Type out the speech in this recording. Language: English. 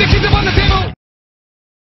the kings on the beat.